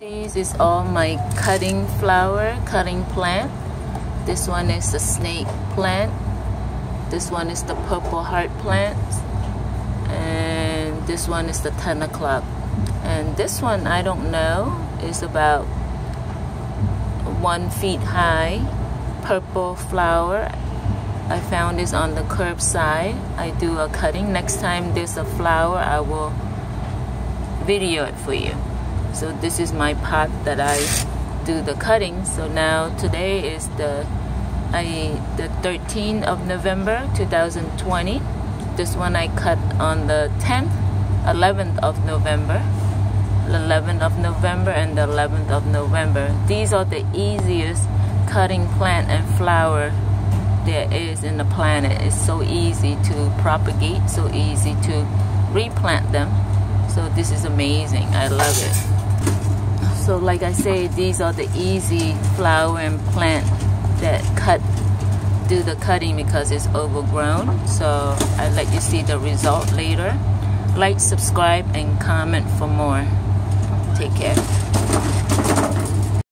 This is all my cutting flower, cutting plant. This one is the snake plant. This one is the purple heart plant. And this one is the 10 o'clock. And this one, I don't know, is about one feet high, purple flower. I found this on the curbside. I do a cutting. Next time there's a flower, I will video it for you. So this is my pot that I do the cutting. So now today is the I the 13th of November 2020. This one I cut on the 10th, 11th of November. The 11th of November and the 11th of November. These are the easiest cutting plant and flower there is in the planet. It's so easy to propagate, so easy to replant them. So this is amazing. I love it. So like I say these are the easy flower and plant that cut do the cutting because it's overgrown. So I'd let you see the result later. Like subscribe and comment for more